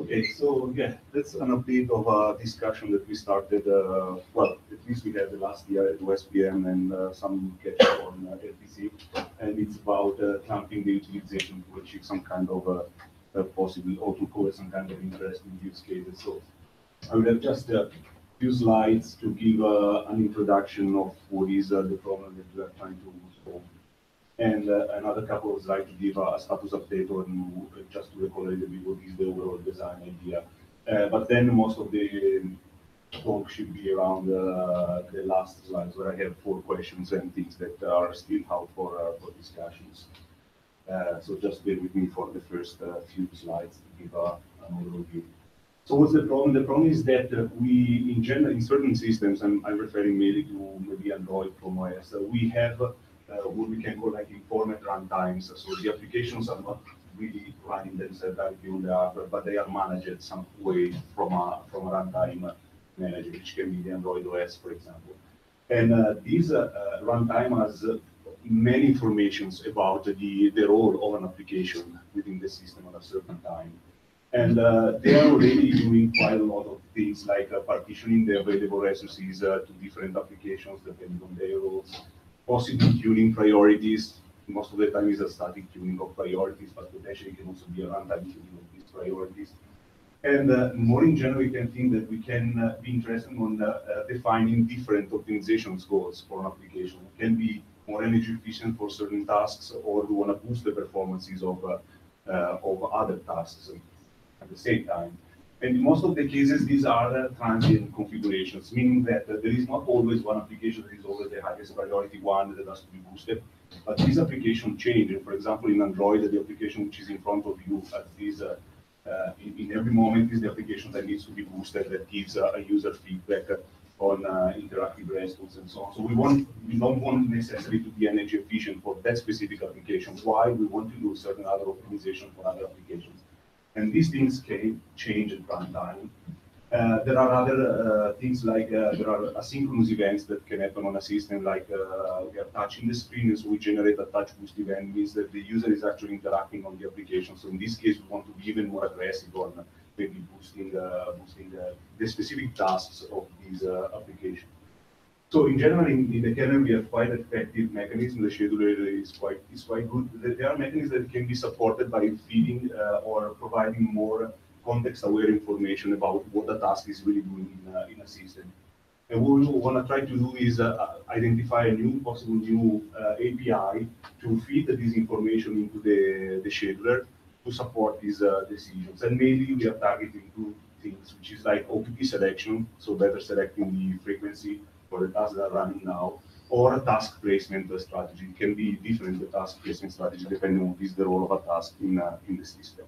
Okay, so yeah, that's an update of a discussion that we started, uh, well, at least we had the last year at OSPM and uh, some catch up on uh, LPC. And it's about uh, clamping the utilization to achieve some kind of a, uh, possible or to cause some kind of interesting use cases. So I will have just a few slides to give uh, an introduction of what is uh, the problem that we are trying to solve. And uh, another couple of slides to give a status update on, just to recall a little bit what is the overall design idea. Uh, But then most of the talk should be around uh, the last slides, where I have four questions and things that are still out for, for discussions. Uh, So just bear with me for the first uh, few slides to give a- an overview. So what's the problem? The problem is that uh, we, in general, in certain systems, I'm, I'm referring mainly to maybe Android, Chrome OS, we have what we can call like informed runtimes. So the applications are not really running themselves directly on the hardware, but they are managed some way from a, from a runtime manager, which can be the Android OS, for example. And uh, this uh, uh, runtime has uh, many informations about the, the role of an application within the system at a certain time. And uh, they are already doing quite a lot of things like uh, partitioning the available resources uh, to different applications depending on their roles, possibly tuning priorities. Most of the time is a static tuning of priorities, but potentially it can also be a runtime tuning of these priorities. And uh, more in general, we can think that we can uh, be interested on uh, uh, defining different optimization goals for an application. It can be more energy efficient for certain tasks, or we want to boost the performances of, uh, uh, of other tasks at the same time. And in most of the cases, these are uh, transient configurations, meaning that uh, there is not always one application that is always the highest priority one that has to be boosted. But this application change. For example, in Android, the application which is in front of you at this, uh, uh, in, in every moment is the application that needs to be boosted that gives uh, a user feedback on uh, interactive RESTs and so on. So we want we don't want necessarily to be energy efficient for that specific application. Why we want to do certain other optimization for other applications. And these things can change at runtime. Uh, there are other uh, things like uh, there are asynchronous events that can happen on a system, like uh, we are touching the screen, so we generate a touch boost event, means that the user is actually interacting on the application. So in this case, we want to be even more aggressive on maybe boosting, uh, boosting uh, the specific tasks of these applications. So in general, in, in the kernel, we have quite effective mechanism. The scheduler is quite is quite good. There- There are mechanisms that can be supported by feeding uh, or providing more context-aware information about what the task is really doing in a, in a system. And what we want to try to do is uh, uh, identify a new possible new uh, API to feed this information into the, the scheduler to support these uh, decisions. And mainly we are targeting two things, which is like OPP selection, so better selecting the frequency for the tasks that are running now, or a task placement strategy. It can be different, the task placement strategy, depending on what is the role of a task in, uh, in the system.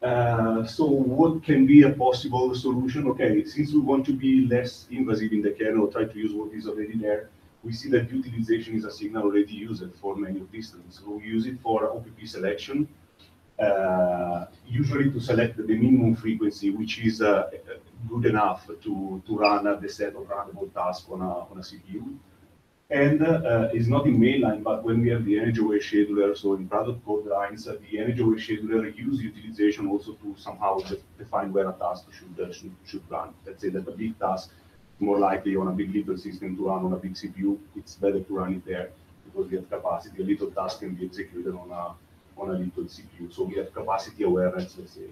Uh, so what can be a possible solution? Okay, since we want to be less invasive in the kernel, try to use what is already there. We see that utilization is a signal already used for many of these things. So we use it for OPP selection, uh, usually to select the minimum frequency, which is uh, good enough to, to run the set of runnable tasks on a, on a CPU. And uh, it's not in mainline, but when we have the energy aware scheduler, so in product code lines, uh, the energy aware scheduler use utilization also to somehow de- define where a task should, uh, should, should run. Let's say that a big task is more likely on a big little system to run on a big CPU. It's better to run it there because we have capacity. A little task can be executed on a, on a little CPU. So we have capacity awareness, let's say.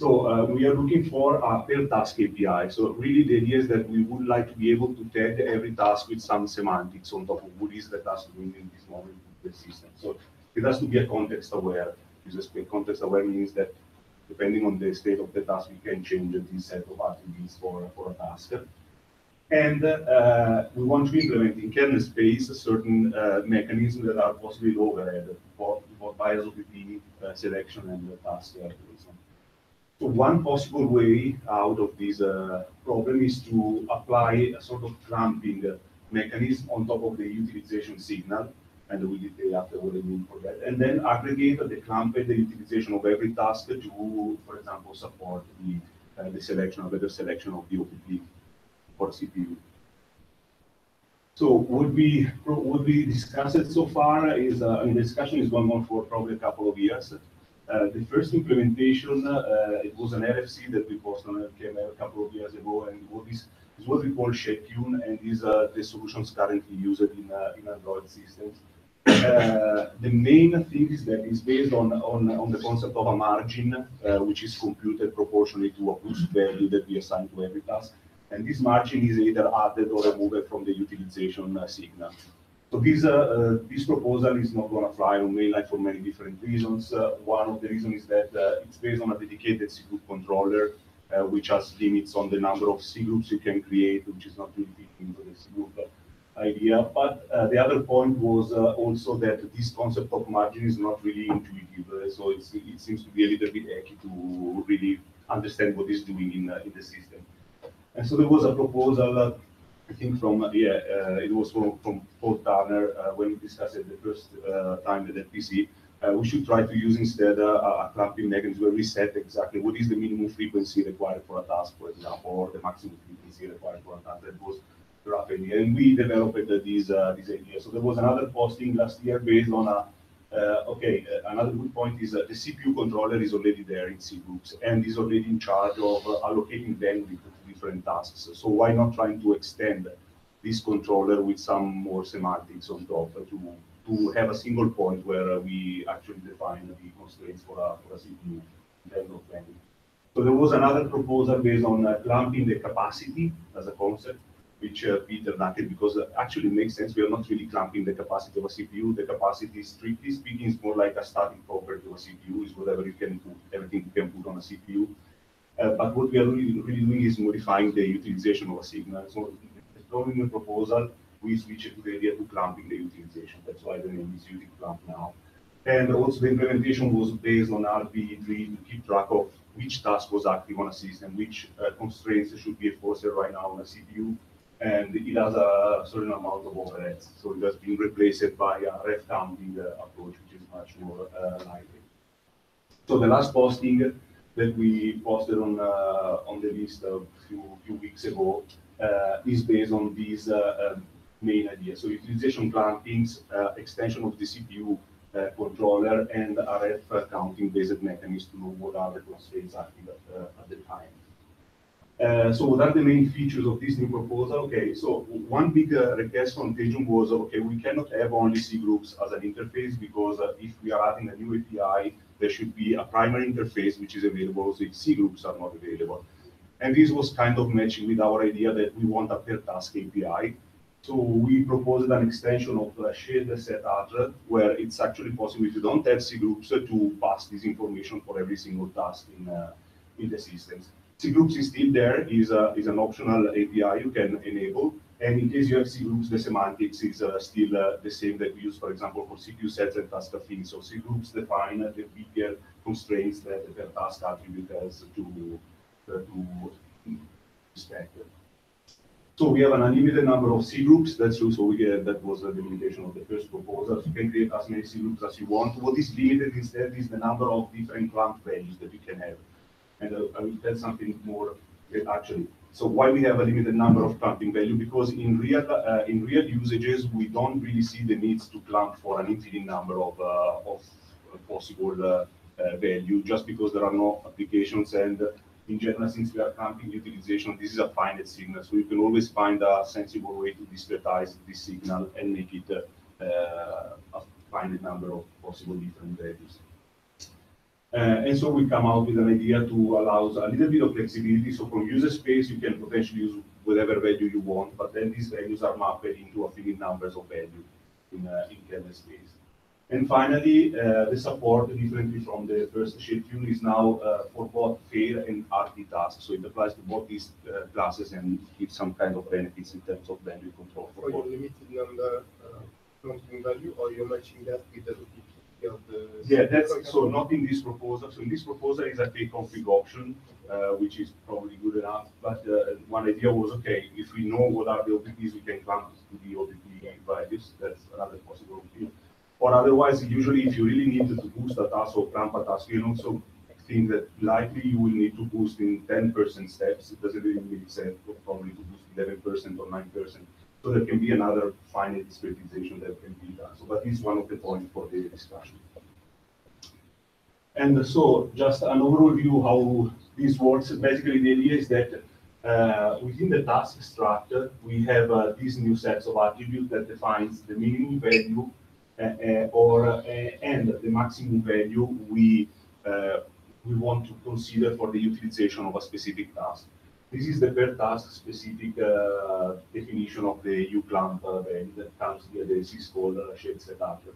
So uh, we are looking for a per task API. So really the idea is that we would like to be able to tag every task with some semantics on top of what is the task doing in this moment in the system. So it has to be a context aware. Context aware means that depending on the state of the task, we can change this set of attributes for, for a task. And uh, we want to implement in kernel space a certain uh, mechanisms that are possibly overhead for, for bias OPP uh, selection and the task placement. So one possible way out of this uh, problem is to apply a sort of clamping uh, mechanism on top of the utilization signal, and we detail after what I mean for that, and then aggregate the clamp the utilization of every task to, for example, support the, uh, the selection or better selection of the OPP for CPU. So what we what we discussed so far is uh, I mean, the discussion is going on for probably a couple of years. Uh, the first implementation, uh, it was an RFC that we posted on LKML a couple of years ago, and what is, is what we call SchedTune, and these are the solutions currently used in, uh, in Android systems. Uh, the main thing is that it's based on, on, on the concept of a margin, uh, which is computed proportionally to a boost value that we assign to every task. And this margin is either added or removed from the utilization uh, signal. So this, uh, uh, this proposal is not going to fly on mainline for many different reasons. Uh, one of the reasons is that it's based on a dedicated C group controller, which has limits on the number of C groups you can create, which is not really fitting into the C group idea. But uh, the other point was uh, also that this concept of margin is not really intuitive. Uh, so it seems to be a little bit tricky to really understand what is doing in, in the system. And so there was a proposal I think from, uh, yeah, uh, it was from, from Paul Turner uh, when we discussed it the first time at LPC. we should try to use instead a clamping mechanism where we set exactly what is the minimum frequency required for a task, for example, or the maximum frequency required for a task. That was the rough idea. And we developed this, this idea. So there was another posting last year based on a uh, okay, uh, another good point is that the CPU controller is already there in C groups and is already in charge of uh, allocating bandwidth different tasks. So why not trying to extend this controller with some more semantics on top to, to have a single point where we actually define the constraints for a, for a CPU terms of. So there was another proposal based on uh, clamping the capacity as a concept which uh, Peter noted, because uh, actually makes sense. We are not really clamping the capacity of a CPU. The capacity, strictly speaking, is more like a starting property of a CPU, is whatever you can put, everything you can put on a CPU. Uh, but what we are really, really, doing is modifying the utilization of a signal. So the proposal, we switch to the idea to clamping the utilization. That's why the name is using clamp now. And also the implementation was based on RB tree to keep track of which task was active on a system, which uh, constraints should be enforced right now on a CPU, and it has a certain amount of overheads. So it has been replaced by a ref counting uh, approach, which is much more uh. So the last posting that we posted on uh, on the list a few few weeks ago uh, is based on these uh, um, main ideas. So utilization clampings, uh, extension of the CPU controller, and ref counting based mechanism to know what are the constraints active at, at the time. Uh, so what are the main features of this new proposal? Okay, so one big uh, request from Tejun was, okay, we cannot have only C groups as an interface because uh, if we are adding a new API, there should be a primary interface which is available so if C groups are not available. And this was kind of matching with our idea that we want a per task API. So we proposed an extension of the shared set address where it's actually possible if you don't have C groups to pass this information for every single task in, uh, in the systems. C groups is still there, is, a, is an optional API you can enable. And in case you have C groups, the semantics is uh, still uh, the same that we use, for example, for CPU sets and task affines. So C groups define the bigger constraints that the task attribute has to, uh, to respect. So we have an unlimited number of C groups. That's true. So we get, that was the limitation of the first proposal. You can create as many C groups as you want. What is limited instead is the number of different clamp values that you can have and uh, I will tell something more uh, actually. So why we have a limited number of clamping value? Because in real uh, in real usages, we don't really see the needs to clamp for an infinite number of uh, of possible uh, uh, value, just because there are no applications. And in general, since we are clamping utilization, this is a finite signal, so you can always find a sensible way to discretize this signal and make it a finite number of possible different values. Uh, and so we come out with an idea to allow a little bit of flexibility. So from user space, you can potentially use whatever value you want, but then these values are mapped into a finite numbers of value in, uh, in kernel space. And finally, uh, the support, differently from the first SchedTune, is now uh, for both fair and RT tasks. So it applies to both these uh, classes and gives some kind of benefits in terms of value control. For, for limited number uh, value, or you're matching that with the yeah, that's so not in this proposal. So in this proposal is a kconfig option, uh, which is probably good enough. But uh, one idea was okay, if we know what are the OPPs, we can clamp to the OPP values. That's another possible option. Or otherwise, usually if you really need to boost a task or clamp a task, you also think that likely you will need to boost in 10% steps. It doesn't really make sense probably to boost 11% or 9%. So there can be another finite discretization that can be done. So that is one of the points for the discussion. And so just an overview how this works. Basically, the idea is that uh, within the task structure, we have uh, these new sets of attributes that defines the minimum value uh, uh, or uh, and the maximum value we uh, we want to consider for the utilization of a specific task. This is the per task specific uh, definition of the uclamp uh, value that comes via the syscall uh, sched_setattr.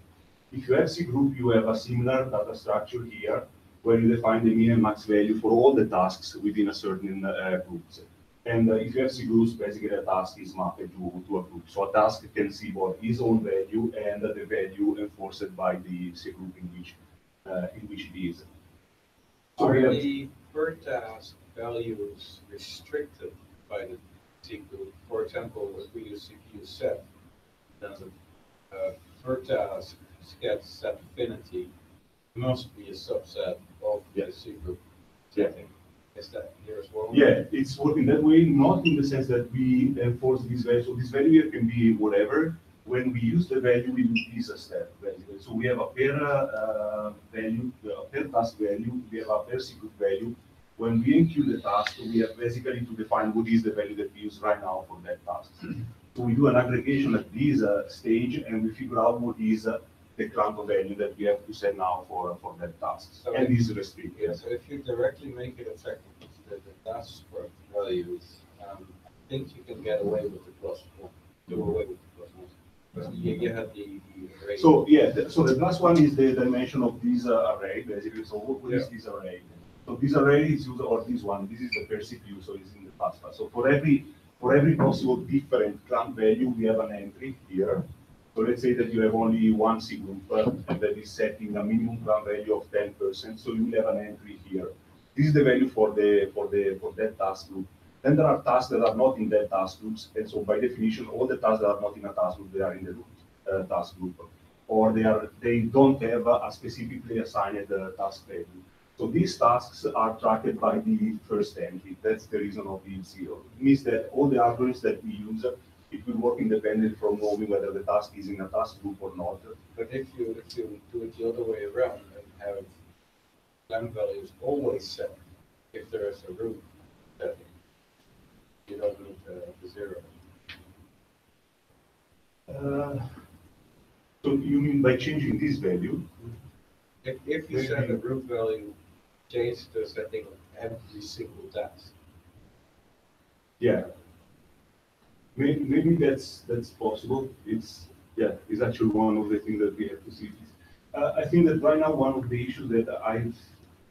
If you have C group, you have a similar data structure here where you define the min and max value for all the tasks within a certain uh, groups. And uh, if you have C groups, basically a task is mapped to, to a group. So a task can see what its own value and the value enforced by the C group in which uh, in which it is. So the per task values restricted by the C group? For example, if we use CPU set, then the uh, gets set affinity must be a subset of the Yes. C group Yeah. setting. Is that here as well? Yeah, it's working that way, not in the sense that we enforce this value. So this value here can be whatever. When we use the value, we do this a step, basically. So we have a pair uh, value, a pair task value, we have a per secret value. When we enqueue the task, we have basically to define what is the value that we use right now for that task. So we do an aggregation at this uh, stage and we figure out what is uh, the clamp value that we have to set now for, for that task. So And this is restricted. Yeah, so if you directly make it effective, the, the task script values, um, I think you can get away with the plus one, do away with the plus one. Because you, you have the, the array. So, yeah, the- so the last one is the dimension of this uh, array, basically, so what what is this array? So this array is used, or this one, this is the per CPU, so it's in the FASTA. So for every, for every possible different clamp value, we have an entry here. So let's say that you have only one uh, and that is setting a minimum clamp value of ten percent, so you will have an entry here. This is the value for the, for the, for that task group. Then there are tasks that are not in that task groups, and so by definition, all the tasks that are not in a task group, they are in the root uh, task group. Or they are, they don't have a specifically assigned uh, task value. So these tasks are tracked by the first entry. That's the reason of the zero. It means that all the algorithms that we use, it will work independent from knowing whether the task is in a task group or not. But if you, if you do it the other way around and have lamp values always set, if there is a root setting, you don't need the, the zero. Uh, So you mean by changing this value? If, if you set a root value, change the setting of every single task. Yeah. Maybe, maybe that's, that's possible. It's, yeah, it's actually one of the things that we have to see. Uh, I think that right now, one of the issues that I've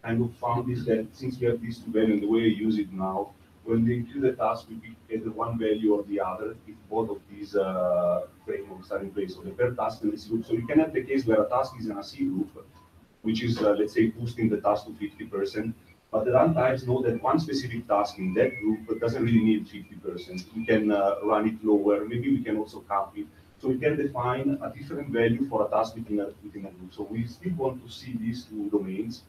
kind of found is that since we have these two values and the way I use it now, when we include the task, we pick either one value or the other if both of these uh, frameworks are in place. So the per task and the C group. So you can have the case where a task is in a C group, which is, uh, let's say, boosting the task to fifty percent. But the runtimes know that one specific task in that group doesn't really need fifty percent. We can uh, run it lower. Maybe we can also count it. So we can define a different value for a task within a, within a group. So we still want to see these two domains,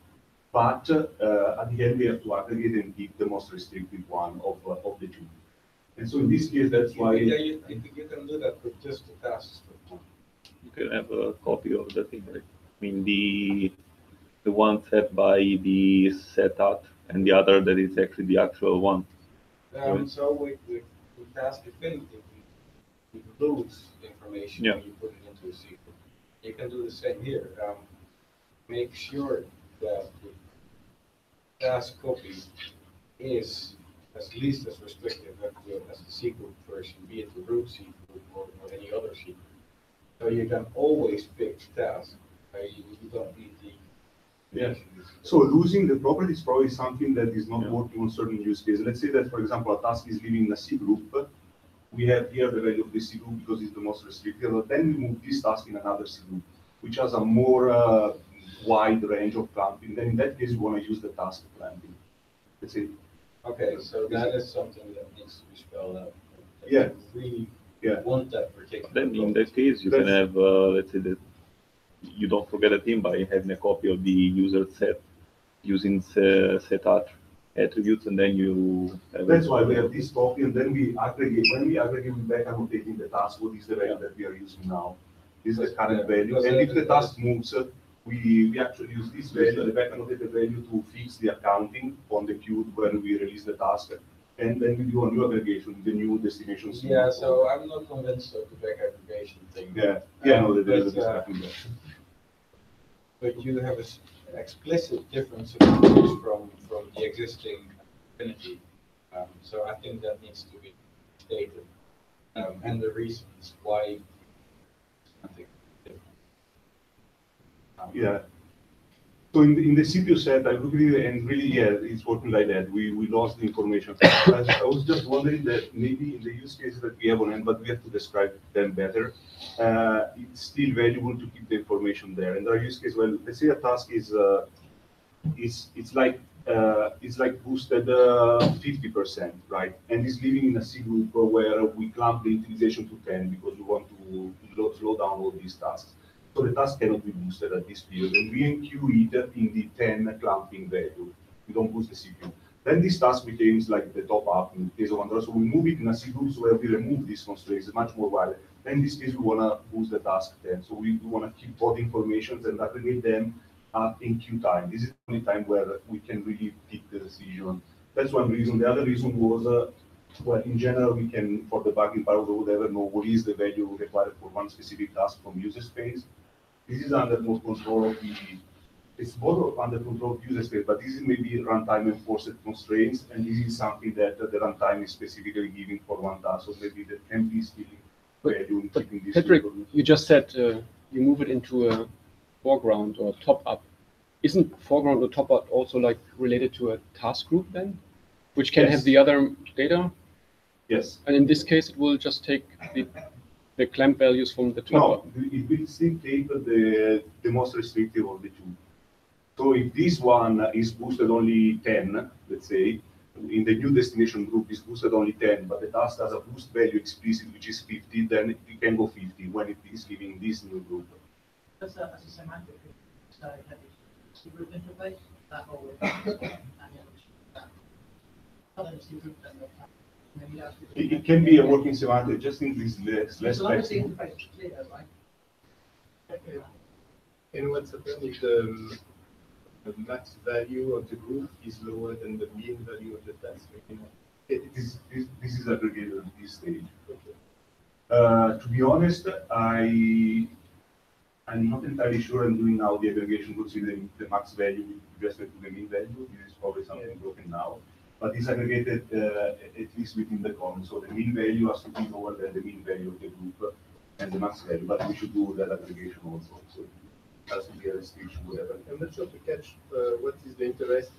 but uh, at the end we have to aggregate and pick the most restrictive one of, uh, of the two. And so in this case, that's why. Yeah, you, you you can do that with just the tasks. You can have a copy of the thing, right? I mean, the, the one set by the setat and the other that is actually the actual one. Um, so with, with, with task affinity, we lose information when you put it into a SQL. You can do the same here. Um, make sure that the task copy is as least as restrictive as the, as the SQL version, be it the root SQL or, or any other SQL. So you can always pick task. You, you don't need the. Yeah. So losing the property is probably something that is not Yeah. working on certain use cases. Let's say that, for example, a task is living in a C group. We have here the value of the C group because it's the most restricted. But then we move this task in another C group, which has a more uh, wide range of clamping. Then in that case, we want to use the task clamping. That's it. Okay, so that is something that needs to be spelled out. That Yeah. you Really Yeah. want that particular. Then in that case, you can have, uh, let's say that you don't forget a thing by having a copy of the user set using set at- attributes and then you. That's why we have this copy and then we aggregate. When we aggregate, we back annotating the task. What is the value that we are using now? This is the current Yeah, value. And if the task moves, we, we actually use this value, the back annotated value to fix the accounting on the queue when we release the task. And then we do a new aggregation, the new destination. Yeah, so I'm not convinced of the back aggregation thing. Yeah, yeah, no, there is a But, uh, discussion there. But you have an explicit difference of rules from, from the existing Affinity. Um, so I think that needs to be stated, um, and the reasons why. Um, Yeah. So in the, in the CPU set, I agree, and really, yeah, it's working like that. We, we lost the information. I was just wondering that maybe in the use cases that we have on end, but we have to describe them better. Uh, it's still valuable to keep the information there. And our use case, well, let's say a task is, uh, is, it's like, uh, it's like boosted, uh, fifty percent, right? And it's living in a C group where we clamp the utilization to ten because we want to slow down all these tasks. So the task cannot be boosted at this period, and we enqueue it in the ten clamping value. We don't boost the CPU. Then this task becomes like the top app in the case of Android. So we move it in a C group where we remove these constraints, much more violent. Then in this case, we wanna boost the task ten. So we, we wanna keep both informations and aggregate them uh, in queue time. This is the only time where we can really pick the decision. That's one reason. The other reason was, uh, well, in general, we can, for debugging purposes or whatever, know what is the value required for one specific task from user space. This is under more control of the, it's both under control of user space, but this is maybe runtime enforced constraints, and this is something that the runtime is specifically giving for one task, so maybe that can be still value in but keeping this. Patrick, you just said uh, you move it into a foreground or top app. Isn't foreground or top app also like related to a task group then? Which can Yes. have the other data? Yes. And in this case, it will just take the, the clamp values from the two? No, it will still take the, the most restrictive of the two. So if this one is boosted only ten, let's say, in the new destination group is boosted only ten, but the task has a boost value explicit, which is fifty, then it can go fifty when it is giving this new group. Just a, as a semantic, so it had a C group interface, that always. and then Other C group than the. Maybe that's the- It, it can be a working semantic, just in this less, less. As long as the flexible. clear, right? Okay. And what's happened if the, um, the max value of the group is lower than the mean value of the task? You know? It- This, this, this is aggregated at this stage. Okay. Uh, to be honest, I, I'm not entirely sure I'm doing now the aggregation considering the max value with respect to the mean value. This is probably something broken now. But it's aggregated, uh, at least within the column. So the mean value has to be lower than the mean value of the group and the max value, but we should do that aggregation also. So has to be a restriction, whatever. I'm not sure to catch, uh, what is the interest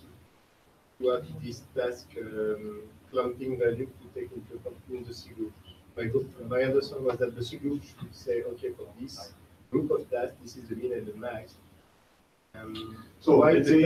to have this task, um, clumping value to take into account in the C group. My group, my understanding was that the C group should say, okay, for this group of tasks, this is the mean and the max. Um, So let's say,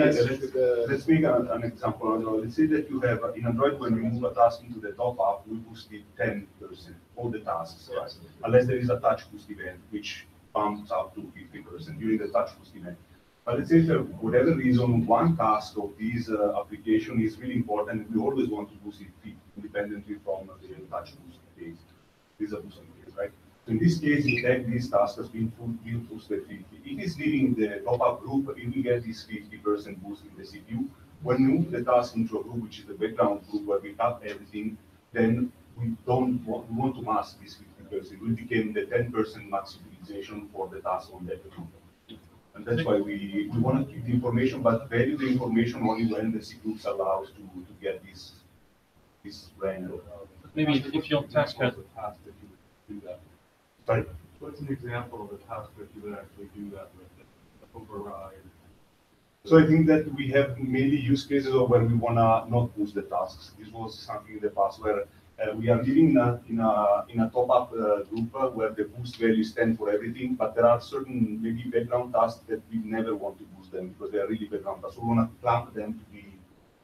let's, make an, an example. Let's say that you have, in Android, when we move a task into the top app, we boost it ten percent, all the tasks, right? Unless there is a touch boost event, which bumps up to fifty percent during the touch boost event. But let's say for whatever reason, one task of this uh, application is really important, we always want to boost it 50, independently from the touch boost case. This is a right? In this case, in fact, this task has been full, been boosted fifty. It is leaving the top-app group, it will get this fifty percent boost in the CPU. When we move the task into a group, which is the background group where we have everything, then we don't want, we want to mask this fifty percent. We became the ten percent max utilization for the task on that group. And that's why we, we want to keep the information, but value the information only when the C groups allows to, to get this, this range. Maybe if your task has, a task that you would do that? Sorry. What's an example of a task that you would actually do that with, override? So I think that we have mainly use cases of where we wanna not boost the tasks. This was something in the past where uh, we are living in a, in a, in a top-app uh, group uh, where the boost value stand for everything, but there are certain maybe background tasks that we never want to boost them because they are really background tasks. So we wanna clamp them to be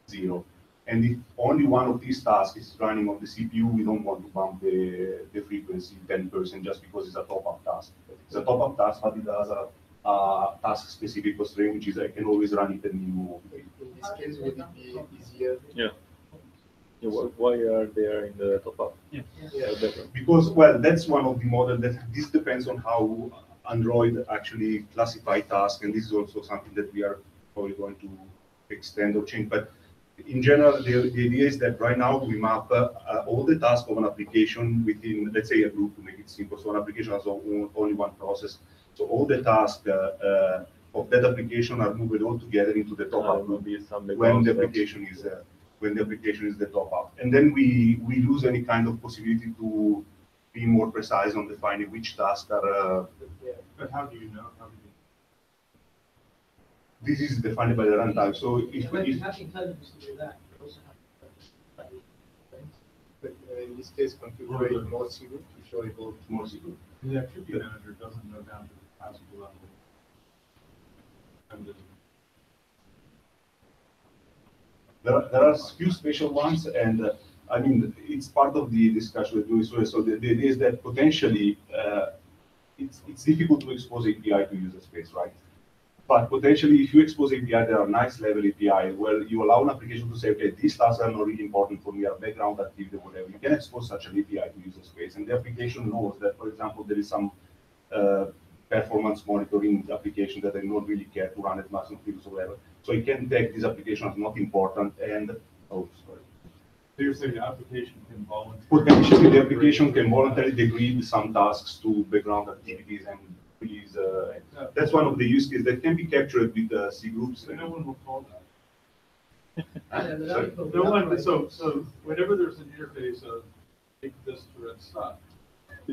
zero. And if only one of these tasks is running on the CPU, we don't want to bump the, the frequency ten percent just because it's a top-app task. It's a top-app task, but it has a, a task-specific constraint, which is I can always run it in new. in this case, would it be easier? Yeah, wh- Why are they in the top app? Yeah. Background? Because, well, that's one of the model that, this depends on how Android actually classify tasks, and this is also something that we are probably going to extend or change. But in general, the, the idea is that right now we map uh, uh, all the tasks of an application within, let's say, a group to make it simple. So an application has only one process. So all the tasks uh, uh, of that application are moved all together into the top Uh, up be some when the application is uh, when the application is the top app. And then we we lose any kind of possibility to be more precise on defining which tasks are. Uh, But how do you know? How do you? This is defined by the runtime. So if, When you if have intelligence to do that, also have. But uh, in this case, configure more C group to show both. more secure. The activity manager doesn't know down to the task level. And There are, there are few special ones, and uh, I mean, it's part of the discussion we're doing. So, so the, the idea is that potentially uh, it's, it's difficult to expose API to user space, right? But potentially, if you expose API, there are nice level API where you allow an application to say, okay, these tasks are not really important for me, are background activity, whatever. You can expose such an API to user space, and the application knows that, for example, there is some uh, performance monitoring application that I don't really care to run at maximum speed or whatever. So it can take this application as not important and, oh, sorry. So you're saying the application can voluntarily. Potentially, the application can voluntarily degrade some tasks to background activities and release, uh, that's one of the use cases that can be captured with uh, C groups. So no one will call that. Yeah, that- No one, so, so whenever there's an interface of take this to red stuff,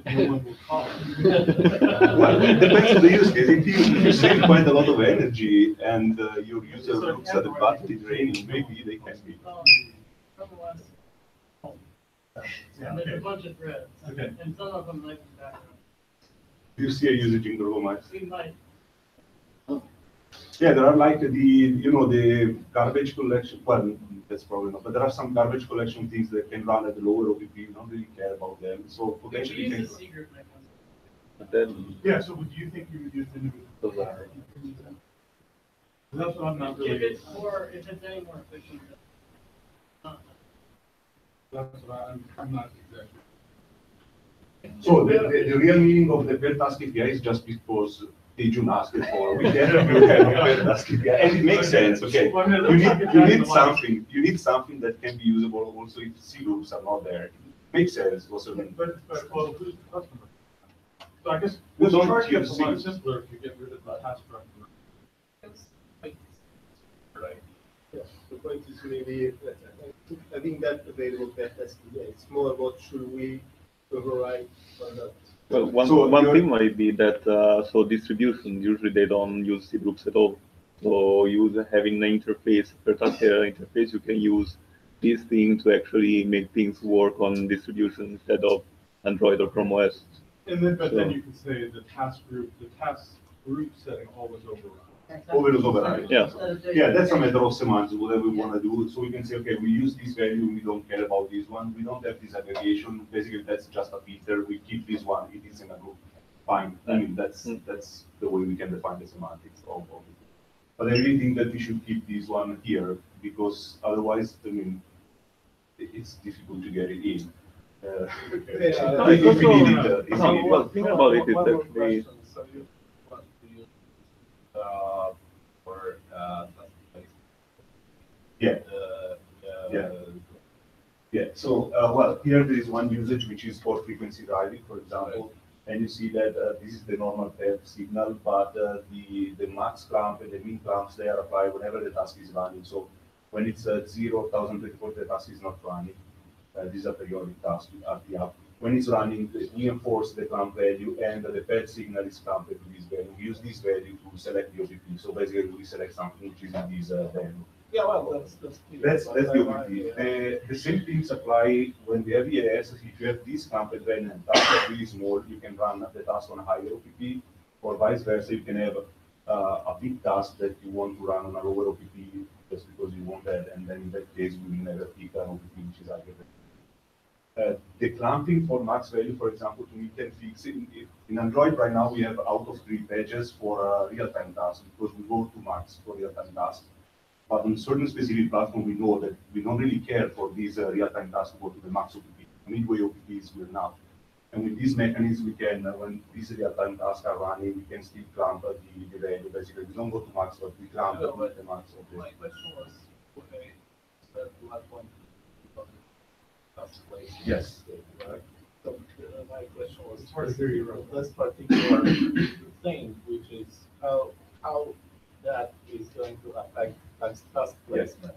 no one will call it. Well, it depends on the use case. If you, if you save quite a lot of energy and uh, your user looks at the battery draining, maybe they can be. Um, Yeah, And there's a bunch of threads, Okay. and some of them like in background. Do you see a usage in Google Maps? We might, Yeah, there are like the, you know, the garbage collection, well, that's probably not, but there are some garbage collection things that can run at the lower OPP, you don't really care about them, so potentially. use can- the C mechanism. But then Yeah, so would you think you would use individual? those are- That's what I'm not If really, it's more, if it's any more efficient that's what I'm, I'm not exactly. So the, the, the real meaning of the per task API is just because Tejun asked it for, we can, we have a per task API, and it makes sense, okay? Well, I mean, it You need, you need a lot of- something, you need something that can be usable also if C groups are not there. Makes sense, also. But, but, well, who's the customer? So I guess We this don't chart gets a lot simpler if you get rid of the task structure. Yes, the point is maybe, uh, I think that available per task, yeah, it's more about should we override or not. Well, one, So one thing might be that, uh, so distribution, usually they don't use C groups at all. So use having an interface, per task area interface, you can use this thing to actually make things work on distribution instead of Android or Chrome OS. And then, but then you can say the task group, the task group setting always overrides. Overall override. Yeah. Instead of doing- Yeah, that's a matter of semantics, whatever we wanna do, so we can say, okay, we use this value, we don't care about this one, we don't have this aggregation, basically, that's just a filter, we keep this one, it is in a group. Fine, I mean, that's, Mm. that's the way we can define the semantics of, of it. But I really think that we should keep this one here, because otherwise, I mean, it's difficult to get it in. Uh, Yeah. If if we need it, uh, if we No, need well, think about it, One- it's one more actually- question. So you, what do you, uh, Yeah. uh, Yeah. uh, Yeah, so, uh, well, here there is one usage which is for frequency driving, for example. And you see that, uh, this is the normal PELT signal, but, uh, the, the max clamp and the min clamps, they are applied whenever the task is running. So when it's at zero, thousand twenty-four, the task is not running. Uh, this is a periodic task at the app. When it's running, we enforce the clamp value and the PELT signal is clamped to this value. We use this value to select the OPP. So basically, we select something which is in this, uh, value. Yeah, well, that's, that's. That's, that's the OPP. The, the same things apply when we have EAS, if you have this clamped value and task is really small, you can run the task on a higher OPP, or vice versa, you can have uh, a big task that you want to run on a lower OPP just because you want that, and then in that case, we will never pick an OPP which is higher. Uh, the clamping for max value, for example, to meet can fix it. In- In Android right now, we have out of three pages for uh, real-time tasks because we go to max for real-time tasks. But on certain specific platform, we know that we don't really care for these uh, real-time tasks to go to the max of OPP. Midway OPPs will not. And with these mechanisms, we can, uh, when these real-time tasks are running, we can still clamp uh, the, the value, basically, we don't go to max, but we clamp No, but the max of the. My question was, okay, so last one. Last place. Yes. Right? So uh, my question was. It's hard to hear you, Rob. This particular thing, which is how, how that is going to affect task task Yes. placement.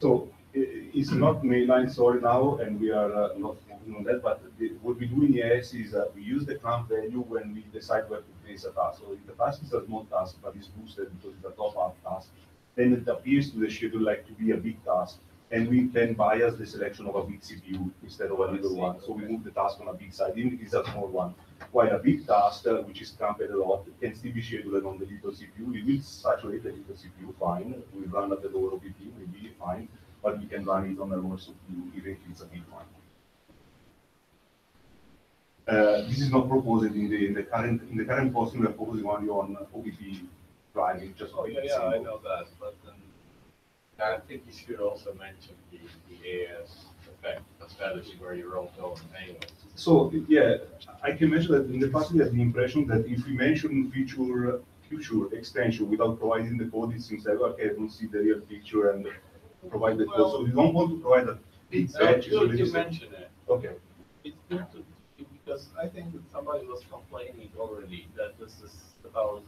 So it's not mainline story now, and we are uh, not focusing on that, but the- what we do in EAS is uh, we use the clamp value when we decide where to place a task. So if the task is a small task, but it's boosted because it's a top-app task, then it appears to the schedule like to be a big task. And we can bias the selection of a big CPU instead of a little one. So we move the task on a big side, even if it's a small one. While a big task, uh, which is clamped a lot, can still be scheduled on the little CPU. We will saturate the little CPU, fine. We run at the lower OPP, maybe fine, but we can run it on a lower CPU, even if it's a big one. Uh, this is not proposed in the, in the current, in the current posting, we're proposing only on OPP driving, just. Oh, yeah, yeah, I know that, but then I think you should also mention the, the EAS effect, strategy where you're all going anyway. So, yeah, I can mention that in the past, we had the impression that if we mention future, future extension without providing the code, it seems like, okay, I don't see the real picture and provide the code. So we don't want to provide a big It's batch. good so to mention it. Okay, It's good to, because I think that somebody was complaining already that this is about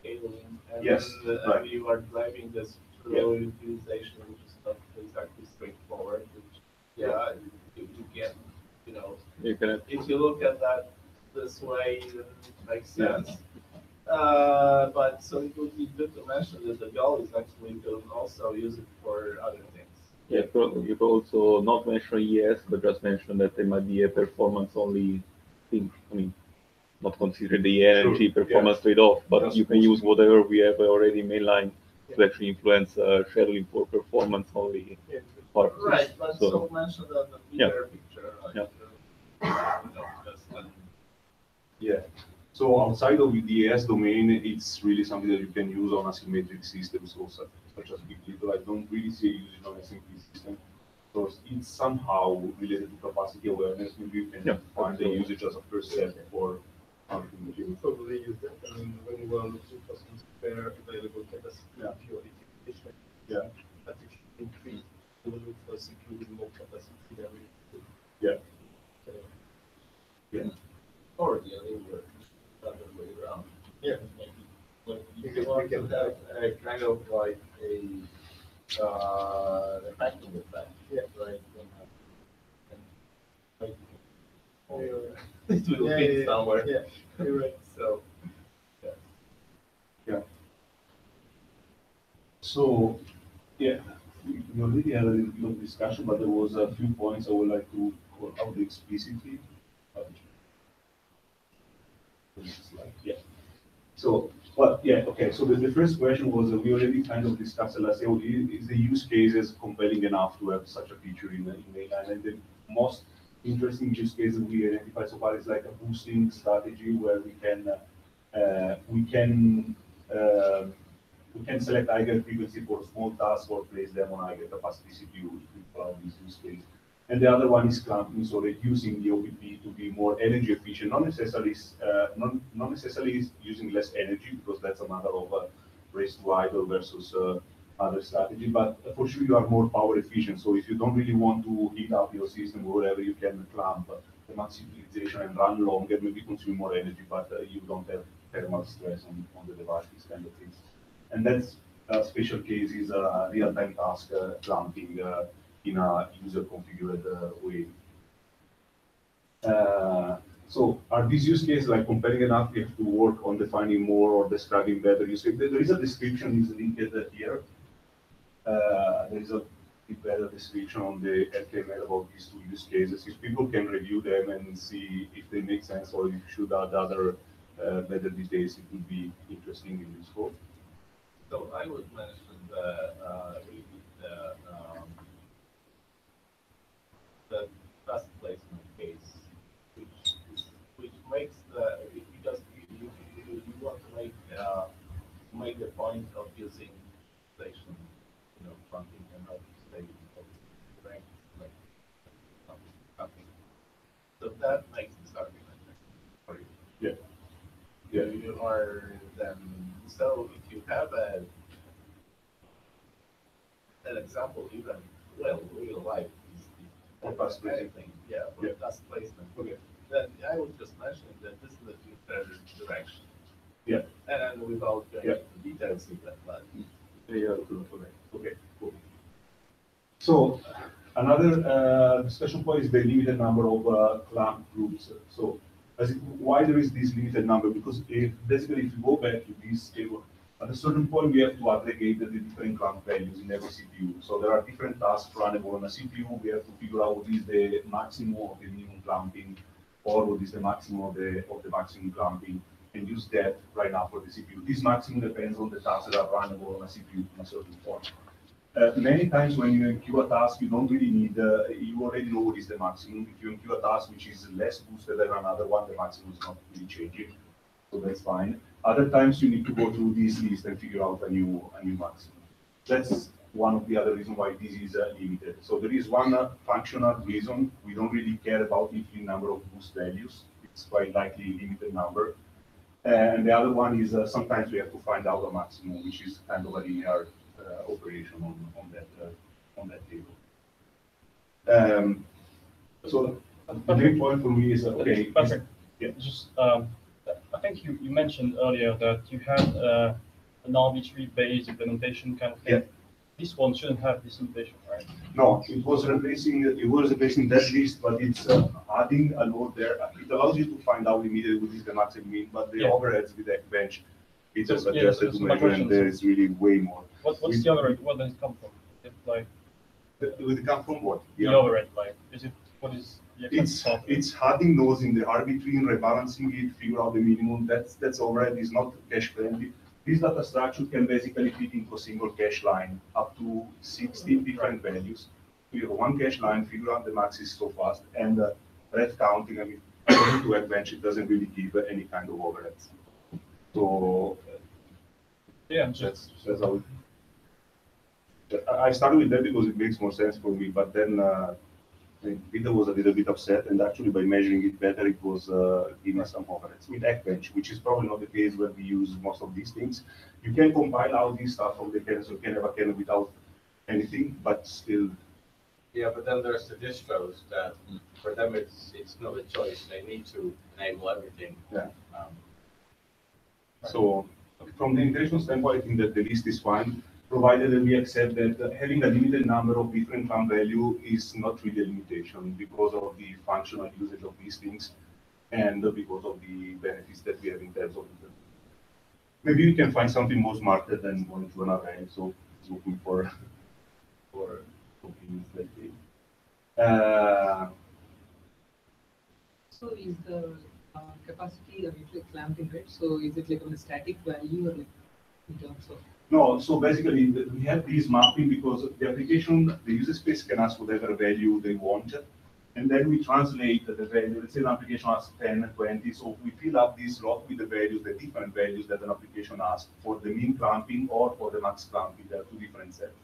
scaling. and Yes, then, uh, right. You are driving this through utilization, which is not exactly straightforward, which, yeah, you, you get, you know, You can if you look at that this way, then it makes Yeah. sense. Uh, but so it would be good to mention that the goal is actually to also use it for other things. Yeah, you could also not mention EAS, but just mention that there might be a performance only thing. I mean, not consider the energy Sure, yeah. performance trade-off, but Just you can use whatever we have already mainline to actually influence uh, scheduling for performance only part. Right, but So- so mention that the Yeah. bigger picture, like, Yeah. uh, you know, just, yeah. So outside of the DS domain, it's really something that you can use on asymmetric systems also, such as Big Little. I don't really see it used on a simple system. So it's somehow related to capacity awareness. Maybe you can Yeah, find the usage as a first step for something that You probably use that, mean, when you are looking for some spare available capacity Yeah. purification. Yeah. But if you increase, you will look for CPU more capacity than we. Yeah. So, or the other way, around. Yeah. When you can- want to have a kind of like a, uh, vacuum effect. Yeah. When, uh, and, like, Yeah, It will Yeah, fit yeah, yeah. somewhere. Yeah, you're right. So, So, yeah, we we already had a little bit of discussion, but there was a few points I would like to call out explicitly. Yeah. So, well, yeah, okay, so the, the first question was, uh, we already kind of discussed it last year, is, is the use cases compelling enough to have such a feature in the, in mainline? And the most interesting use cases we identified so far is like a boosting strategy where we can, uh, uh, we can, uh, we can select higher frequency for small tasks or place them on higher capacity CPU to allow this use case. And the other one is clamping, so reducing the OPP to be more energy efficient, not necessarily, uh, not, not necessarily using less energy, because that's a matter of uh, race to idle versus other strategy, but for sure you are more power efficient. So if you don't really want to heat up your system or whatever, you can clamp the max utilization and run longer, maybe consume more energy, but uh, you don't have thermal stress on, on the device, these kind of things. And that's a special case is a real-time task uh, clamping uh, in a user configured uh, way. Uh, so are these use cases like compelling enough? We have to work on defining more or describing better use case. There is a description is linked uh, here. Uh, there is a better description on the LKML about these two use cases. If people can review them and see if they make sense or if you should add other uh, better details, it would be interesting and useful. so I would mention the, uh, the, um, the task placement case, which, is- which makes the, because you, you, you, you want to make, uh, make the point of using with that, like the argument. gotta be like Yeah. Yeah. You are then so if you have a an example even well real life is the bus placement. Yeah, for yeah. Dust placement. Okay. Then I was just mentioning that this is the future direction. Yeah. And then without going yeah. into details in that but yeah, okay, cool. So another uh, discussion point is the limited number of uh, clamp groups. So it- why there is this limited number? Because if, basically if you go back to this table, at a certain point, we have to aggregate the different clamp values in every CPU. So there are different tasks runnable on a CPU. We have to figure out what is the maximum of the minimum clamping or what is the maximum of the, of the maximum clamping and use that right now for the CPU. This maximum depends on the tasks that are runnable on a CPU in a certain form. Uh, many times when you enqueue a task, you don't really need, uh, you already know what is the maximum. If you enqueue a task which is less boosted than another one, the maximum is not really changing. So that's fine. Other times you need to go through this list and figure out a new, a new maximum. That's one of the other reasons why this is uh, limited. So there is one uh, functional reason. We don't really care about infinite number of boost values. It's quite likely limited number. And the other one is uh, sometimes we have to find out a maximum, which is kind of a linear uh, operation on, on that uh, on that table. Um, so the main point for me is okay. yeah. just, um, I think you, you mentioned earlier that you had, uh, an RB tree based implementation kind of thing. This one shouldn't have this implementation, right? No, it was replacing, it was replacing that list, but it's uh, adding a load there. It allows you to find out immediately what is the maximum mean, but the overheads with that bench, it's just adjusted to measure and there is really way more. What, what's the other, where does it come from? It like, Will it come from what? the overhead, like, is it, what is It's, it's adding those in the RB tree and rebalancing it, figure out the minimum, that's, that's overhead, is not cache friendly. This data structure can basically fit into a single cache line, up to sixteen different values. You have one cache line, figure out the max is so fast, and uh, ref counting, I mean, to Workbench, it doesn't really give any kind of overheads. So Yeah, just, that's, that's how. it- I started with that because it makes more sense for me, but then, uh, Peter was a little bit upset, and actually by measuring it better, it was, uh, giving us some overheads with Hackbench, which is probably not the case where we use most of these things. You can compile all this stuff from the kernel, so you can have a kernel without anything, but still, Yeah, but then there's the distros that, for them, it's, it's not a choice, they need to enable everything. Yeah. Um, So from the integration standpoint, I think that the list is fine, provided that we accept that having a limited number of different clamp value is not really a limitation because of the functional usage of these things and because of the benefits that we have in terms of the Maybe you can find something more smarter than going to another array, so looking for, for something like this. Uh, So is the uh, capacity of it like clamping, right? So is it like on a static value or like in terms of? No, so basically, we have these mapping because the application, the user space can ask whatever value they want. And then we translate the value, let's say an application asks 10, 20, so we fill up this slot with the values, the different values that an application asks for the min clamping or for the max clamping, there are two different sets.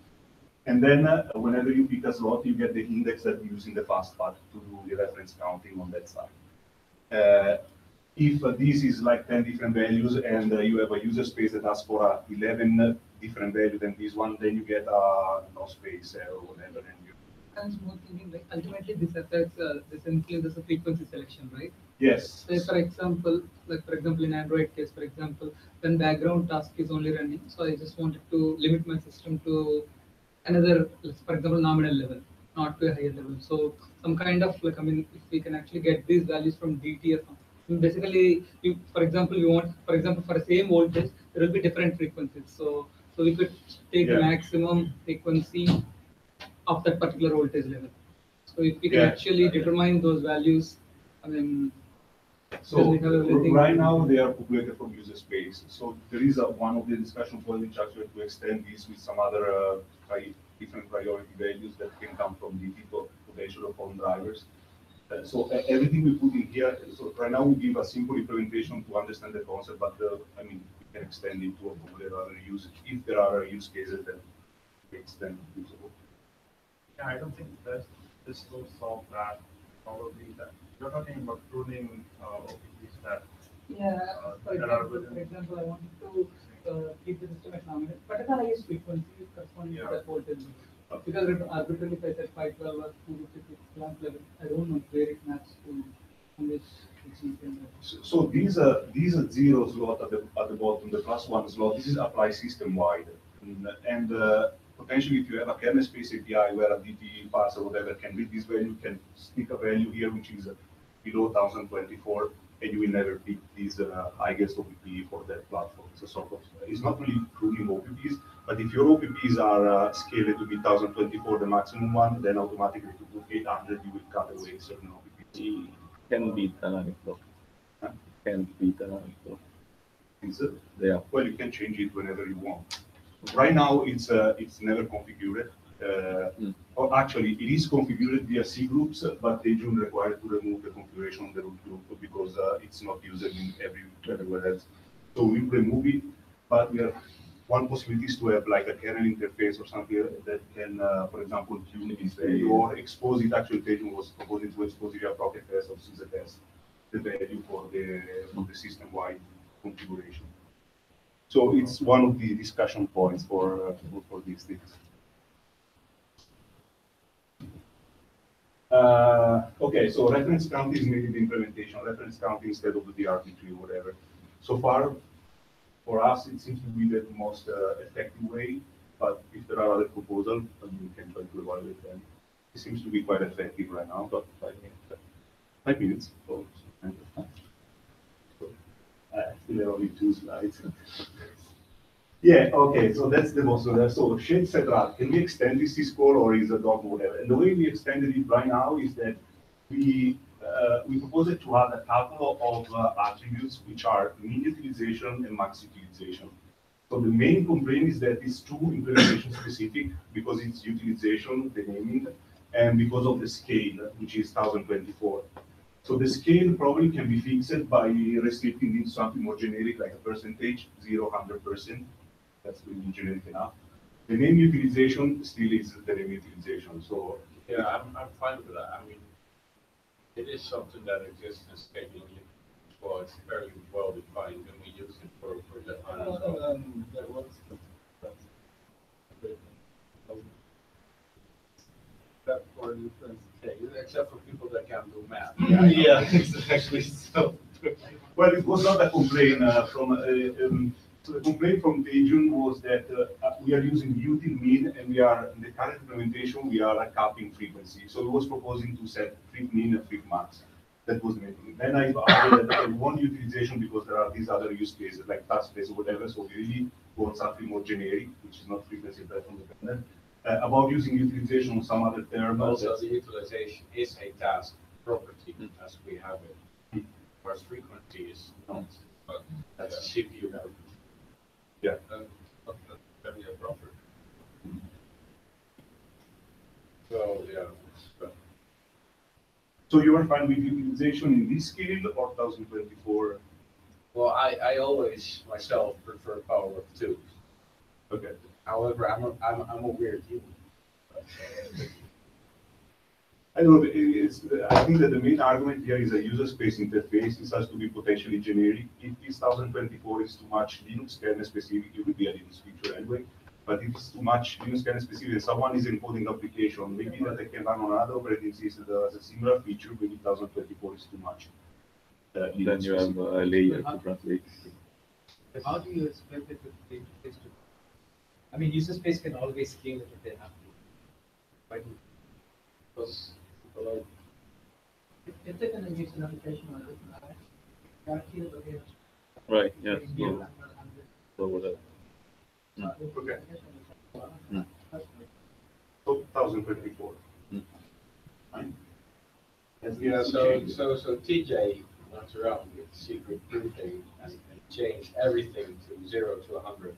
And then uh, whenever you pick a slot, you get the index that you use in the fast path to do the reference counting on that side. Uh, if uh, this is like 10 different values and uh, you have a user space that asks for uh, 11 different values than this one, then you get uh, no space uh, or whatever. And you, I more thinking like ultimately this affects, uh, essentially there's a frequency selection, right? yes. Say for example, like for example in Android case, for example, when background task is only running, so I just wanted to limit my system to another, for example, nominal level, not to a higher level. So some kind of like, I mean, if we can actually get these values from DT or something. Basically, you, for example, you want, for example, for the same voltage, there will be different frequencies. So, so we could take Yeah. maximum frequency of that particular voltage level. So if we can Yeah. actually determine those values, I mean, So Because we have everything- right now they are populated from user space. So there is a, one of the discussion points actually to extend this with some other uh, different priority values that can come from the people potential phone drivers. Uh, so uh, everything we put in here, so right now we give a simple implementation to understand the concept, but uh, I mean, we can extend it to whatever other use, if there are use cases that makes them usable. Yeah, I don't think that this will solve that, probably that, you're talking about pruning, uh, OPPs that Yeah, for example, for example, I wanted to uh, keep the system at nominal, but at the highest frequency corresponding to Yeah. that voltage. Because if arbitrarily if I said five twelve or two fifty six lamp level, I don't know where it maps to. So so these are, these are zero slot at the, at the bottom, the plus one slot, this is applied system wide. And- And uh, potentially if you have a kernel space API where a DTE pass or whatever can read this value, can stick a value here which is uh, below thousand twenty-four, and you will never pick this uh, highest OPP for that platform. So sort of, it's not really including OPPs, but if your OPPs are uh, scaled to be thousand twenty-four, the maximum one, then automatically to put eight hundred, you will cut away certain OPPs. Can be dynamic though. Huh? Can be dynamic though. Is it? Yeah. Well, you can change it whenever you want. Right now, it's, uh, it's never configured. Uh, Mm. Or actually, it is configured via C groups, but they do require to remove the configuration of the root group because uh, it's not used in every, everywhere else. So we remove it, but we have, one possibility is to have like a kernel interface or something that can, uh, for example, tune this value or expose it. Actually, Tejun was proposing to expose it via procfs or sysfs, the value for the, for the system-wide configuration. So it's one of the discussion points for, uh, for- these things. Uh, okay, so reference count is maybe the implementation, reference count instead of the RB tree or whatever. So far, for us, it seems to be the most uh, effective way, but if there are other proposals, then we can try to evaluate them. It seems to be quite effective right now, but five minutes. Five minutes. it's kind of. So, still have only two slides. Yeah, okay, so that's the most, so that's, so sched_setattr, can we extend this syscall or is a dog whatever? And the way we extended it right now is that we, uh, we proposed to add a couple of uh, attributes which are mean utilization and max utilization. So the main complaint is that it's too implementation specific because it's utilization, the naming, and because of the scale, which is thousand twenty-four. So the scale probably can be fixed by restricting it to something more generic, like a percentage, 0, 100%. That's really generic enough. The name utilization still is the name utilization, so. Yeah, I'm, I'm fine with that. I mean, it is something that exists in scheduling. Well, it's fairly well defined and we use it for, for the. Um, that was, that's. That for difference, except for people that can't do math. Yeah, exactly, so. Well, it was not a complaint uh, from, uh, um, so the complaint from Tejun was that uh, uh, we are using util mean and we are, in the current implementation, we are capping frequency. So he was proposing to set freq mean and freq max. That was the main thing. Then I added want utilization because there are these other use cases like task space or whatever. So we really want something more generic, which is not frequency platform dependent. Uh, about using utilization on some other term. Also, the utilization is a task property as we have it, whereas frequency is not, but that's a CPU. Property. Yeah. And not necessarily a property. So, yeah. but- So you are fine with utilization in this scale or thousand twenty-four? Well, I, I always myself prefer power of two. Okay. However, I'm, a- I'm, I'm a weird human. I don't know, it is, I think that the main argument here is a user space interface. This has to be potentially generic. If this thousand twenty-four is too much Linux kernel specific, it would be a Linux feature anyway. But if it's too much Linux kernel specific, and someone is encoding application, maybe that they can run on another operating system that has a similar feature, maybe thousand twenty-four is too much. uh, Then Linux you have a layer to translate. How do you expect it to be interface to? I mean, user space can always scale it if they have to. Why do? Because people If if they're gonna use an application or something, I, that here, but here. Right, yeah, Yeah, so, so whatever. Okay. Mm. So thousand twenty-four. Mm. Fine. Yeah, so, so, so TJ went around with secret printing and and changed everything to zero to a hundred.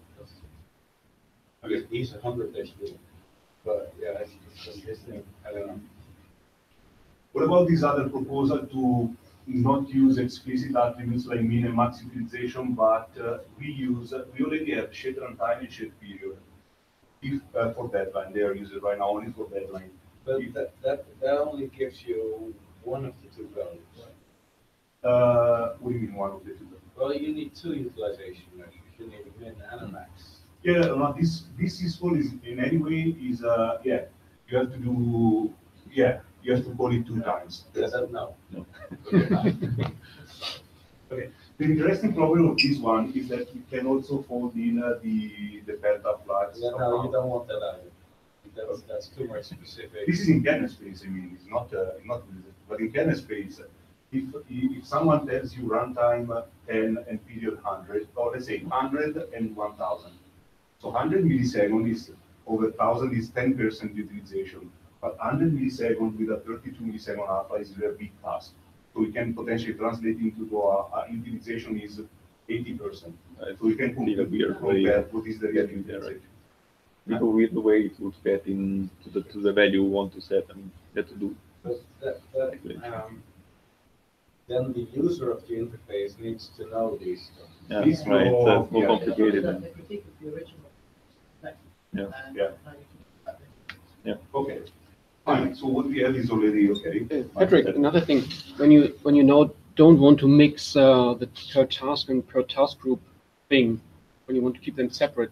I mean, he's a hundred dash rule, but yeah, it's, it's his thing, I don't know. What about this other proposal to not use explicit attributes like min and max utilization, but uh, we use, we already have sched runtime and sched period. If, uh, for deadline, they are used right now only for deadline. But that, that, that only gives you one of the two values. Uh, what do you mean one of the two? Well, you need two utilization measures, you need a min and a max. Yeah, no, this, this useful is, in any way, is, uh, yeah, you have to do, yeah, you have to call it two times. Yes, I. No. Okay, the interesting problem of this one is that you can also fold in uh, the, the delta flux. Yeah, no, you don't want that either. That's, that's too much specific. This is in kernel space, I mean, it's not, uh, not, but in kernel space, if, if someone tells you runtime uh, 10 and period 100, or let's say 100 and 1000. So 100 milliseconds is over 1000 is 10% utilization, but 100 millisecond with a 32 millisecond alpha is a very big task. So we can potentially translate into the, uh, utilization is 80%. So we can Need a compare weird way compare of what is the real getting there, utilization. Little weird way it would get in to the, to the value we want to set, I mean, that to do. But that, that, um, then the user of the interface needs to know these stuff. Yeah, These right, law- that's more yeah. complicated. If you take the original. spec, Yeah. Yeah. now you can put that in. Okay, fine, so what we have is already okay. Uh, Patrick, another thing, when you, when you now don't want to mix uh, the per task and per task group thing, when you want to keep them separate,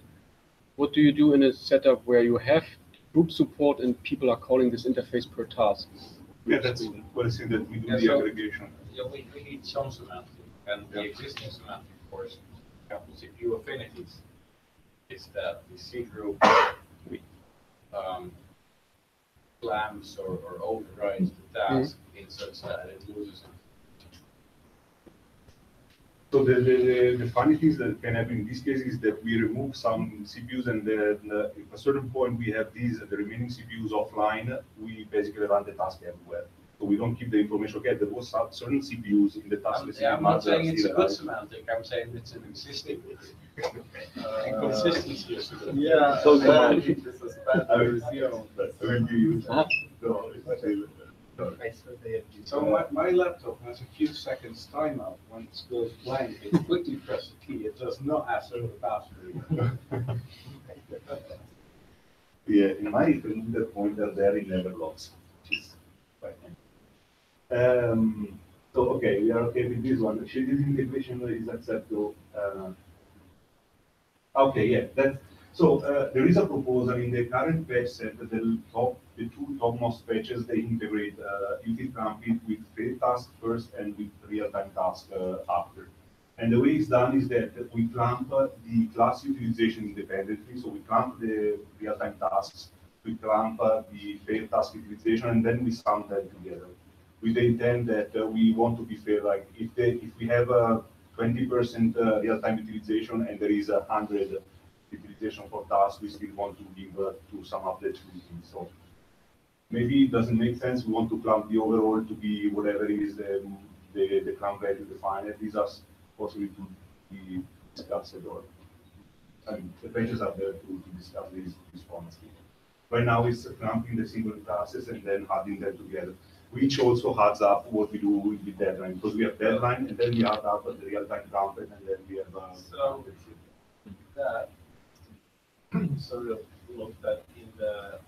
what do you do in a setup where you have group support and people are calling this interface per task? Yeah, that's what I said that we do Yeah, the so- aggregation. Yeah, we, we need some semantic, and the existing semantic, of course, examples, if you affinities, is that the C group, um, clamps or, or overrides the task in such that it loses. So the, the, the- the funny things that can happen in this case is that we remove some CPUs and then uh, at a certain point we have these, the remaining CPUs offline, we basically run the task everywhere. So we don't keep the information, okay, there was some certain CPUs in the task. I'm, yeah, I'm not saying it's a good semantic, I'm saying it's an existing Uh, inconsistency. Yeah. So then good. This is bad I to will- resume. I will give you-. No, So my, my laptop has a few seconds timeout. When it goes blank, it quickly presses the key. It does not ask for the password. Yeah, in my remove the pointer there, it never logs, which is quite nice. Um, so, okay, we are okay with this one. Shaded integration is acceptable. Uh, Okay, yeah, that, so, uh, there is a proposal in the current patch set that the top, the two topmost patches, they integrate, uh, util with fair task first and with real-time task, uh, after. And the way it's done is that we clamp uh, the class utilization independently, so we clamp the real-time tasks, we clamp uh, the fair task utilization, and then we sum them together. With the intent that uh, we want to be fair, like if they, if we have a twenty percent uh, real-time utilization and there is a hundred utilization for tasks, we still want to give uh, to some updates. So maybe it doesn't make sense, we want to clamp the overall to be whatever is the, the, the clamp value defined. These are possibly to be discussed or, mean, the pages are there to, to discuss these, these points. Right now, it's clamping the single classes and then adding them together, which also adds up what we do with the deadline, because we have deadline and then we add up the real-time clamp and then we have, uh. So- That sort of looked at in the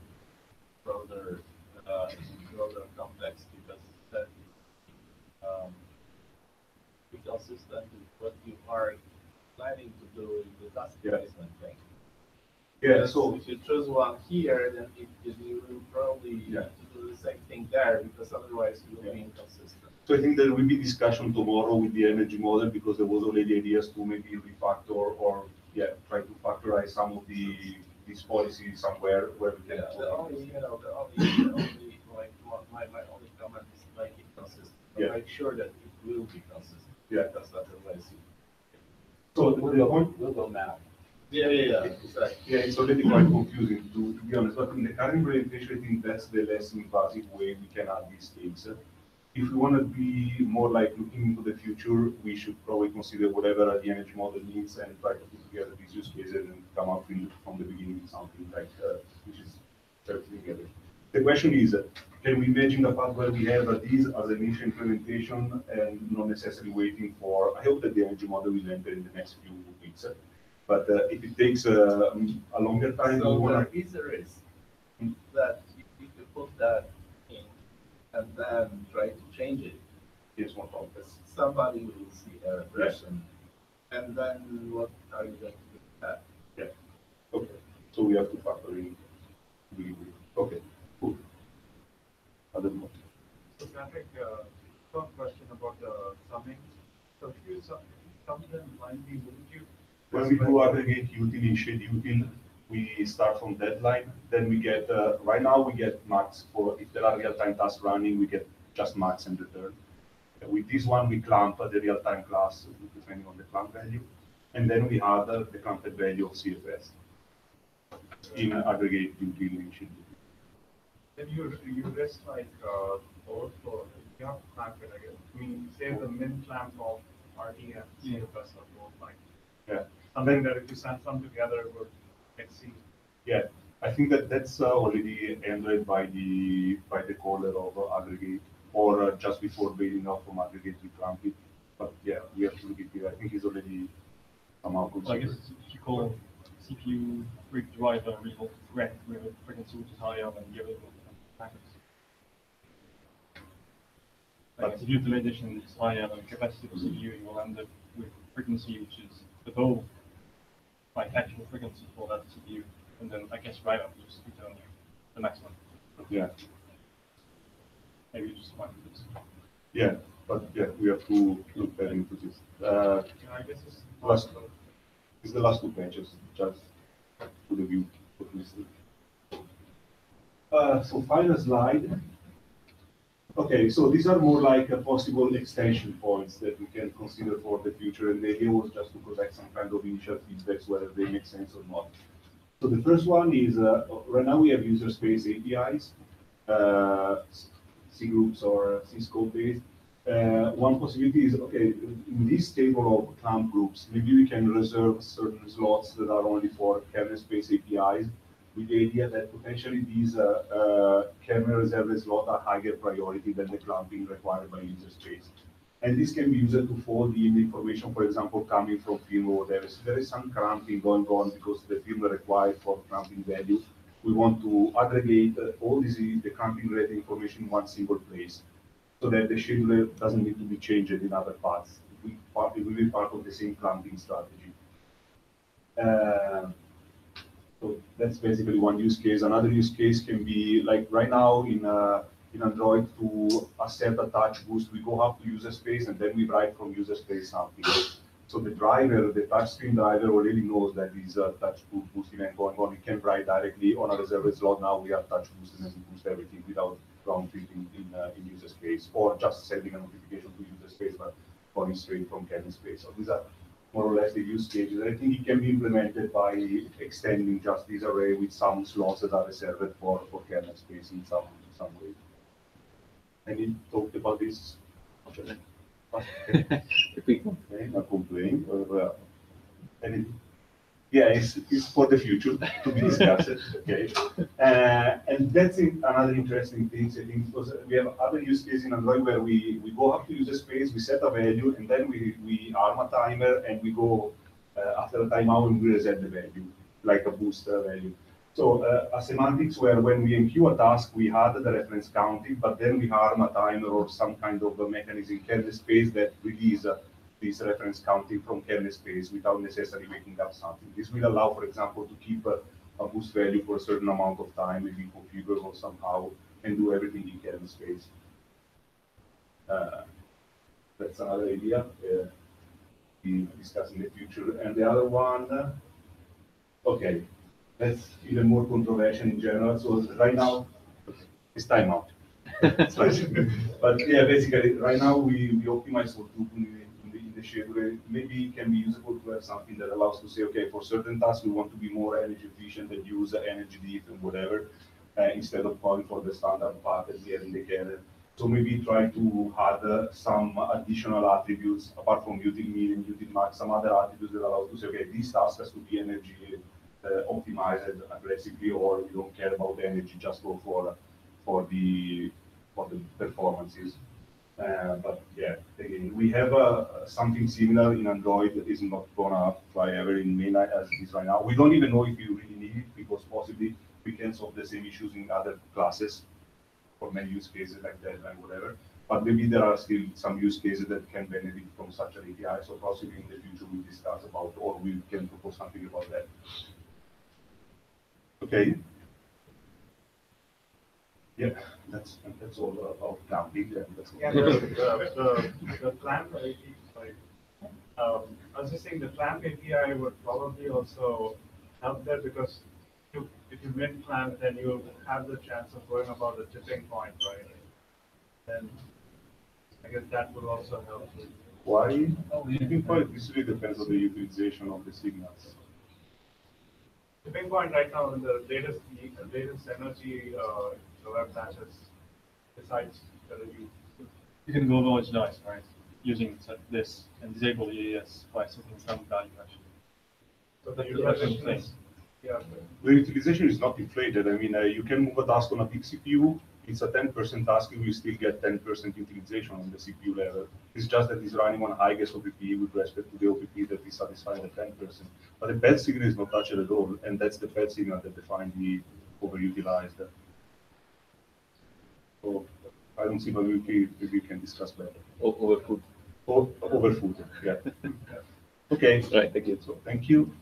broader, uh, broader context because that is, um, consistent with what you are planning to do in the task Yeah. management thing. Yeah, Because so, If you choose one here, then it, it- you will probably Yeah. Do the same thing there because otherwise you will be inconsistent. so I think there will be discussion tomorrow with the energy model, because there was already ideas to maybe refactor or, yeah, try to factorize some of the, these policies somewhere where we can. Yeah, the only, you know, the only, the only, like, my, my only comment is make it consistent. Yeah. Make sure that it will be consistent. Yeah. that's Because otherwise. you- So the the point, We'll go now. Yeah, yeah, yeah, it's already quite confusing to, to be honest, but in the current implementation, I think that's the less invasive way we can add these things. If we want to be more like looking into the future, we should probably consider whatever the energy model needs and try to put together these use cases and come up with, from the beginning something like, uh, which is everything together. The question is, uh, can we imagine a path where we have uh, these as an initial implementation and not necessarily waiting for, I hope that the energy model will enter in the next few weeks. Uh, But uh, if it takes uh, a longer time, So wanna, there is a risk that if you could put that in and then try to change it, yes, one complex. somebody will see a version And then what are you going to do with that? Okay, so we have to factor in. Okay, cool. Other more? So Patrick, uh, one question about the summing. So if you sum, if you sum them blindly, wouldn't you? When we do aggregate util, initiate util, we start from deadline, then we get, uh, right now, we get max for, if there are real-time tasks running, we get just max and return. Uh, With this one, we clamp the real-time class, depending on the clamp value, and then we add uh, the clamped value of CFS in aggregate util, initiate util. Then you, you risk like, uh, overflow, you have to clamp it, again. I mean, say the min clamp of RT and CFS are both like. Yeah. Something that if you send some together would exceed. Yeah, I think that that's uh, already handled by the, by the caller of uh, aggregate, or uh, just before building up from aggregate to clamp it. But yeah, we have to look at it, I think it's already somehow So I guess considered. if you call CPU rig driver result rank with a frequency which is higher than the other packets. Like if utilization is higher than capacity of CPU, you will end up with frequency which is above like actual frequency for that CPU. And then I guess right up just return you the maximum. Yeah, Maybe just one. this. yeah, but yeah, we have to look that into this. Uh, I guess it's. Last, it's the last two pages, just to the view. what we see. Uh, so final slide. Okay, so these are more like uh, possible extension points that we can consider for the future, and the idea was just to collect some kind of initial feedbacks, whether they make sense or not. So the first one is, uh, right now we have user space APIs, uh, C groups or C scope based. Uh, one possibility is, okay, in this table of clamp groups, maybe we can reserve certain slots that are only for kernel space APIs, with the idea that potentially these uh, uh, kernel slots are higher priority than the clamping required by user space. And this can be used to fold in the information, for example, coming from firmware or whatever. So there is some clamping going on because the firmware required for clamping value. We want to aggregate uh, all this, the clamping related information in one single place so that the scheduler doesn't need to be changed in other parts. It will, be part of the same clamping strategy. Um, so that's basically one use case. Another use case can be like right now in uh, in Android to accept a touch boost, we go up to user space and then we write from user space something. So the driver, the touchscreen driver already knows that is a touch boo- boost event going on. It can write directly on a reserved slot. Now we have touch boost and we boost everything without round tripping in, uh, in user space or just sending a notification to user space, but going straight from kernel space. So these are more or less the use cases. I think it can be implemented by extending just this array with some slots that are reserved for, for kernel space in some, some way. Any talked about this? If we Okay, not complain, or, uh, any, yeah, it's, it's for the future to be discussed, okay? Uh, and that's in- another interesting thing, I think, because we have other use cases in Android where we, we go up to user space, we set a value, and then we, we arm a timer, and we go, uh, after a timeout, and we reset the value, like a booster value. So uh, a semantics where when we enqueue a task, we had the reference counting, but then we harm a timer or some kind of a mechanism in kernel space that release uh, this reference counting from kernel space without necessarily waking up something. This will allow, for example, to keep a, a boost value for a certain amount of time, maybe configurable somehow, and do everything in kernel space. Uh, that's another idea. Uh, we discuss in the future. And the other one, uh, okay, that's even more controversial in general. So right now, it's timeout. but yeah, basically, right now we, we optimize for two Maybe it can be useful to have something that allows to say, okay, for certain tasks we want to be more energy efficient and use energy deep and whatever, uh, instead of going for the standard path that we have in the kernel. So maybe try to add uh, some additional attributes apart from util min and util max, some other attributes that allow to say, okay, this task has to be energy uh, optimized aggressively, or you don't care about energy, just go for for the for the performances. Uh, but yeah, again, we have uh, something similar in Android that is not gonna fly ever in mainline as it is right now. We don't even know if you really need it because possibly we can solve the same issues in other classes for many use cases like that and whatever. But maybe there are still some use cases that can benefit from such an API, so possibly in the future we'll discuss about, or we can propose something about that. Okay. Yeah, that's, that's all about and that's. all. Yeah, the, the, the, the clamp API, sorry. Um, I was just saying the clamp API would probably also help there because you, if you min clamp, then you have the chance of going about the tipping point, right? Then I guess that would also help. Why? Tipping point, this really depends on the utilization of the signals. Tipping point right now in the latest, the latest energy, uh, the web patches, besides whether you You can go noise noise, right? Using this and disable EAS by setting some value actually. So the That's the utilization thing. is, yeah, The utilization is not inflated. I mean, uh, you can move a task on a big CPU. It's a ten percent task, you will still get ten percent utilization on the CPU level. It's just that it's running on a high gas OPP with respect to the OPP that is satisfying the ten percent. But the bad signal is not touched at all, and that's the bad signal that define the overutilized. So I don't see why we, we- we can discuss better. Over food. Over food, yeah. Okay, Right, thank you. so thank you.